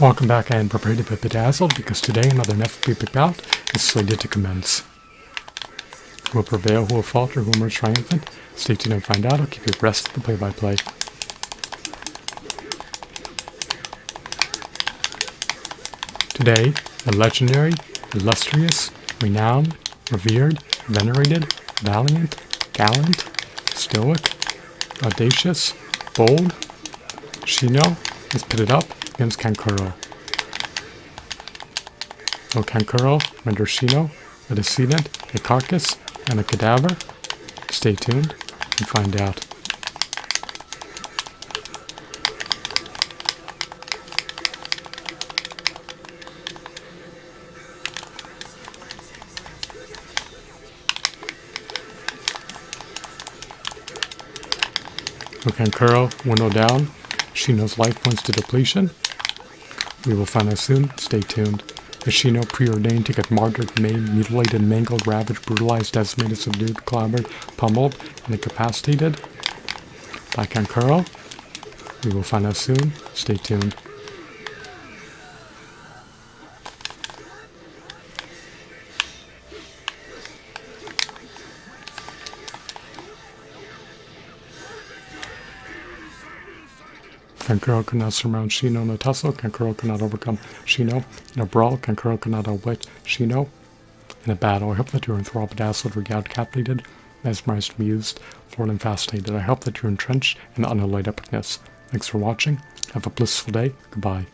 Welcome back, I am prepared to be bedazzled because today another FFP bout is slated to commence. Who will prevail, who will falter, who will emerge triumphant? Stay tuned and find out. I'll keep you abreast of the play-by-play. -play. Today, the legendary, illustrious, renowned, revered, venerated, valiant, gallant, stoic, audacious, bold, Shino is pitted up against Kankuro. So Kankuro renders Shino a decedent, a carcass, and a cadaver. Stay tuned and find out. Okay, Kuro, window down. Shino's life points to depletion. We will find out soon. Stay tuned. Is Shino preordained to get martyred, maimed, mutilated, mangled, ravaged, brutalized, decimated, subdued, clobbered, pummeled, and incapacitated by Kankuro? We will find out soon. Stay tuned. Kankuro cannot surmount Shino in a tussle. Kankuro cannot overcome Shino in a brawl. Kankuro cannot outwit Shino in a battle. I hope that you're enthralled, dazzled, regaled, captivated, mesmerized, amused, floored, and fascinated. I hope that you're entrenched in unalloyed epicness. Thanks for watching. Have a blissful day. Goodbye.